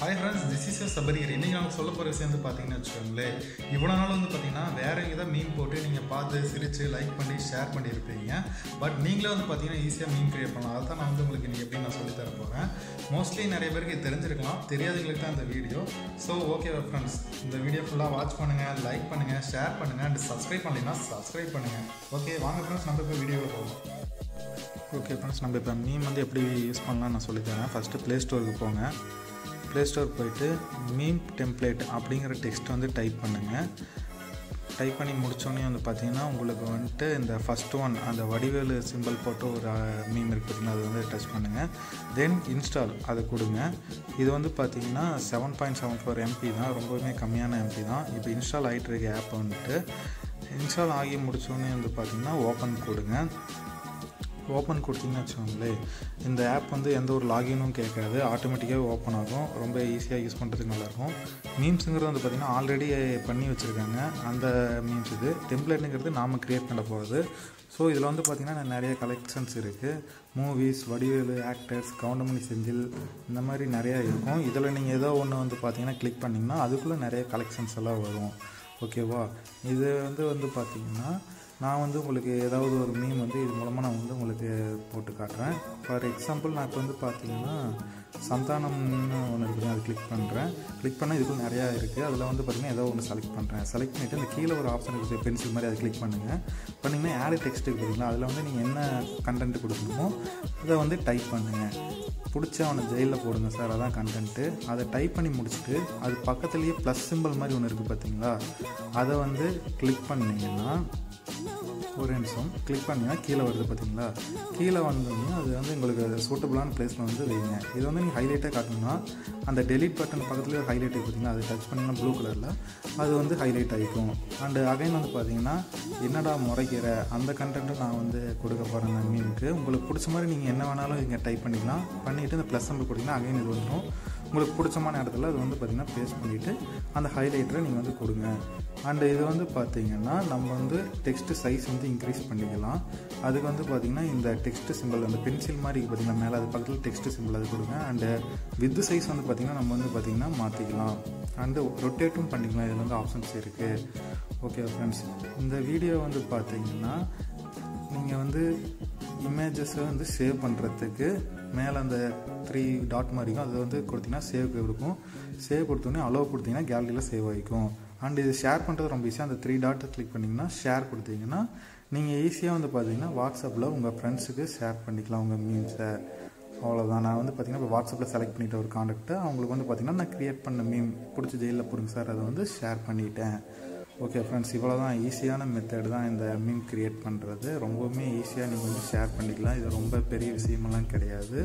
Hi friends this is சபரியர் இன்றைக்கி நாங்கள் சொல்ல போகிற விஷயம் வந்து பார்த்தீங்கன்னு வச்சுக்கோங்களேன். இவ்வளோ நாள் வந்து பார்த்தீங்கன்னா வேற எங்கே மீன் போட்டு நீங்கள் பார்த்து சிரித்து லைக் பண்ணி ஷேர் பண்ணியிருப்பீங்க. பட் நீங்களே வந்து பார்த்தீங்கன்னா ஈஸியாக மீன் க்ரியேட் பண்ணலாம். அதை தான் நான் வந்து உங்களுக்கு நீங்கள் எப்படி நான் சொல்லி போகிறேன் மோஸ்ட்லி நிறைய பேருக்கு இது தெரிஞ்சிருக்கலாம். தெரியாதவங்களுக்கு தான் இந்த வீடியோ. ஸோ ஓகே ஃப்ரெண்ட்ஸ் இந்த வீடியோ ஃபுல்லாக வாட்ச் பண்ணுங்கள் லைக் பண்ணுங்கள் ஷேர் பண்ணுங்கள் அண்ட் சப்ஸ்கிரைப் பண்ணலைன்னா சப்ஸ்கிரைப் பண்ணுங்கள் ஓகே வாங்க ஃப்ரெண்ட்ஸ் நம்ம இப்போ வீடியோவில் போகலாம் ஓகே ஃப்ரெண்ட்ஸ் நம்ம இப்போ மீன் வந்து எப்படி யூஸ் பண்ணலாம் நான் சொல்லித்தரேன் ஃபஸ்ட்டு ப்ளே ஸ்டோருக்கு போங்க. ப்ளே ஸ்டோர் போயிட்டு மீம் டெம்ப்ளேட் அப்படிங்கிற டெக்ஸ்ட் வந்து டைப் பண்ணுங்கள் டைப் பண்ணி முடித்தோடனே வந்து பார்த்தீங்கன்னா உங்களுக்கு வந்துட்டு இந்த ஃபஸ்ட் ஒன் அந்த வடிவேலு சிம்பிள் போட்டு ஒரு மீம் இருக்குதுன்னு பார்த்தீங்கன்னா அது வந்து டச் பண்ணுங்கள் தென் இன்ஸ்டால் அதை கொடுங்க. இது வந்து பார்த்தீங்கன்னா seven point seven four MB தான் ரொம்பவுமே கம்மியான எம்பி தான். இப்போ இன்ஸ்டால் ஆகிட்டு இருக்க ஆப் வந்துட்டு இன்ஸ்டால் ஆகி முடித்தோடனே வந்து பார்த்தீங்கன்னா ஓப்பன் கொடுங்க. ஓப்பன் கொடுத்தீங்கன்னு வச்சுக்கோங்களேன் இந்த ஆப் வந்து எந்த ஒரு லாகினும் கேட்காது. ஆட்டோமேட்டிக்காகவே ஓப்பன் ஆகும். ரொம்ப ஈஸியாக யூஸ் பண்ணுறதுக்கு நல்லாயிருக்கும். மீம்ஸுங்கிறது வந்து பார்த்திங்கன்னா ஆல்ரெடி பண்ணி வச்சுருக்காங்க. அந்த மீம்ஸ் இது. டெம்ப்ளேட்டுங்கிறது நாம் க்ரியேட் பண்ண போகிறது ஸோ இதில் வந்து பார்த்திங்கன்னா நிறைய கலெக்ஷன்ஸ் இருக்குது மூவிஸ் வடிவேலு ஆக்டர்ஸ் கவுண்டமணி செந்தில் இந்த மாதிரி நிறையா இருக்கும். இதில் நீங்கள் ஏதோ ஒன்று வந்து பார்த்தீங்கன்னா கிளிக் பண்ணிங்கன்னா அதுக்குள்ளே நிறைய கலெக்ஷன்ஸ் எல்லாம் வரும். ஓகேவா இது வந்து வந்து பார்த்திங்கன்னா நான் வந்து உங்களுக்கு ஏதாவது ஒரு மீம் வந்து இது மூலமாக நான் வந்து உங்களுக்கு போட்டு காட்டுறேன். ஃபார் எக்ஸாம்பிள் நான் இப்போ வந்து பார்த்தீங்கன்னா சந்தானம்னு ஒன்று இருக்குது அது கிளிக் பண்ணுறேன் கிளிக் பண்ணால் இதுக்குள்ள நிறையா இருக்குது அதில் வந்து பார்த்திங்கன்னா ஏதோ ஒன்று செலக்ட் பண்ணுறேன் செலக்ட் பண்ணிவிட்டு அந்த கீழே ஒரு ஆப்ஷன் இருக்குது பென்சில் மாதிரி அதை கிளிக் பண்ணுங்கள் பண்ணிங்கன்னா ஆடு டெக்ஸ்ட் இருக்குதுங்களா அதில் வந்து நீங்கள் என்ன கண்டென்ட் கொடுக்கணுமோ அதை வந்து டைப் பண்ணுங்கள் பிடிச்ச அவனை ஜெயிலில் போடுங்க சார் அதான் கண்டென்ட்டு அதை டைப் பண்ணி முடிச்சுட்டு அது பக்கத்துலேயே ப்ளஸ் சிம்பிள் மாதிரி ஒன்று இருக்குது பார்த்தீங்களா அதை வந்து கிளிக் பண்ணிங்கன்னா ஒரு நிமிஷம். கிளிக் பண்ணிங்கன்னா கீழே வருது பார்த்தீங்களா? கீழே வந்தோம்னா அது வந்து உங்களுக்கு சூட்டபுளான பிளேஸில் வந்து வைங்க. இது வந்து நீங்கள் ஹைலைட்டாக காட்டணும்னா அந்த டெலிட் பட்டன் பக்கத்துலேயே ஹைலைட் பார்த்தீங்கன்னா அது டச் பண்ணிங்கன்னா ப்ளூ கலரில் அது வந்து ஹைலைட் ஆகிக்கும் அண்டு அகைன் வந்து பார்த்தீங்கன்னா என்னடா முறைக்கிற? அந்த கண்டென்ட்டை நான் வந்து கொடுக்க போகிறேன் அந்த மீனுக்கு உங்களுக்கு பிடிச்ச மாதிரி நீங்கள் என்ன வேணாலும் இங்கே டைப் பண்ணிக்கலாம். பண்ணிவிட்டு இந்த ப்ளஸ் நம்பர் கொடுத்தீங்கன்னா அகைன் இது வந்துடும் உங்களுக்கு பிடிச்சமான இடத்துல அது வந்து பார்த்திங்கன்னா பேஸ்ட் பண்ணிவிட்டு அந்த ஹைலைட்டரை நீங்கள் வந்து கொடுங்க. அண்டு இது வந்து பார்த்திங்கன்னா நம்ம வந்து டெக்ஸ்ட் சைஸ் வந்து இன்க்ரீஸ் பண்ணிக்கலாம். அதுக்கு வந்து பார்த்திங்கன்னா இந்த டெக்ஸ்ட் சிம்பிள் அந்த பென்சில் மாதிரி பார்த்திங்கன்னா மேலே அது பக்கத்தில் டெக்ஸ்ட் சிம்பிள் அது கொடுங்க. அண்டு வித் சைஸ் வந்து பார்த்திங்கன்னா நம்ம வந்து பார்த்திங்கன்னா மாற்றிக்கலாம் அண்டு ரொட்டேட்டும் பண்ணிக்கலாம். இதில் வந்து ஆப்ஷன்ஸ் இருக்குது ஓகே ஃப்ரெண்ட்ஸ் இந்த வீடியோ வந்து பார்த்திங்கன்னா நீங்கள் வந்து இமேஜஸை வந்து சேவ் பண்ணுறதுக்கு மேலே அந்த த்ரீ டாட் மாதிரிக்கும் அது வந்து கொடுத்தீங்கன்னா சேவ் இருக்கும் சேவ் கொடுத்தோன்னே அலோவ் கொடுத்தீங்கன்னா கேலரியில் சேவ் ஆகிக்கும். அண்ட் இது ஷேர் பண்ணுறது ரொம்ப ஈஸியாக அந்த த்ரீ டாட்டை கிளிக் பண்ணிங்கன்னா ஷேர் கொடுத்தீங்கன்னா நீங்கள் ஈஸியாக வந்து பார்த்தீங்கன்னா வாட்ஸ்அப்பில் உங்கள் ஃப்ரெண்ட்ஸுக்கு ஷேர் பண்ணிக்கலாம் உங்கள் மீம்ஸை அவ்வளோதான் நான் வந்து பார்த்தீங்கன்னா இப்போ வாட்ஸ்அப்பில் செலக்ட் பண்ணிட்ட ஒரு காண்டாக்ட்டு அவங்களுக்கு வந்து பார்த்தீங்கன்னா நான் க்ரியேட் பண்ண மீம் பிடிச்ச ஜெயிலில் போடுங்க சார் அதை வந்து ஷேர் பண்ணிட்டேன். ஓகே ஃப்ரெண்ட்ஸ் இவ்வளோ தான் ஈஸியான மெத்தட் தான் இந்த மீன் க்ரியேட் பண்ணுறது ரொம்பவுமே ஈஸியாக நீங்கள் வந்து ஷேர் பண்ணிக்கலாம். இது ரொம்ப பெரிய விஷயமெல்லாம் கிடையாது.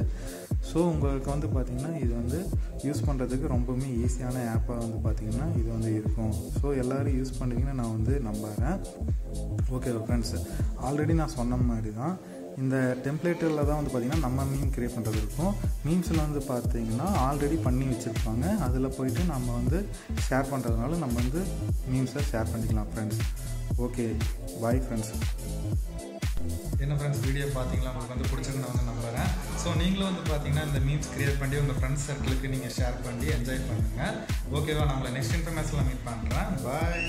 ஸோ உங்களுக்கு வந்து பார்த்திங்கன்னா இது வந்து யூஸ் பண்ணுறதுக்கு ரொம்பவுமே ஈஸியான ஆப்பாக வந்து பார்த்திங்கன்னா இது வந்து இருக்கும். ஸோ எல்லோரும் யூஸ் பண்ணுவீங்கன்னு நான் வந்து நம்புகிறேன் ஓகே ஃப்ரெண்ட்ஸ் ஆல்ரெடி நான் சொன்ன மாதிரி தான் இந்த டெம்ப்ளேட்டில் தான் வந்து பார்த்திங்கன்னா நம்ம மீம் க்ரியேட் பண்ணுறது இருக்கும். மீம்ஸில் வந்து பார்த்திங்கன்னா ஆல்ரெடி பண்ணி வச்சுருப்பாங்க. அதில் போயிட்டு நம்ம வந்து ஷேர் பண்ணுறதுனால நம்ம வந்து மீம்ஸை ஷேர் பண்ணிக்கலாம் ஃப்ரெண்ட்ஸ் ஓகே பாய் ஃப்ரெண்ட்ஸ் என்ன ஃப்ரெண்ட்ஸ் வீடியோ பார்த்தீங்களா உங்களுக்கு வந்து பிடிச்சிருந்து நான் வந்து நம்புகிறேன் ஸோ நீங்களும் வந்து பார்த்தீங்கன்னா இந்த மீம்ஸ் க்ரியேட் பண்ணி உங்கள் ஃப்ரெண்ட்ஸ் சர்க்கிளுக்கு நீங்கள் ஷேர் பண்ணி என்ஜாய் பண்ணுங்கள் ஓகேவா நம்மளை நெக்ஸ்ட் இன்ஃபர்மேஷனில் மீட் பண்ணுறேன் பாய்